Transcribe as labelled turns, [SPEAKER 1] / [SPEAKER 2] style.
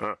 [SPEAKER 1] Huh.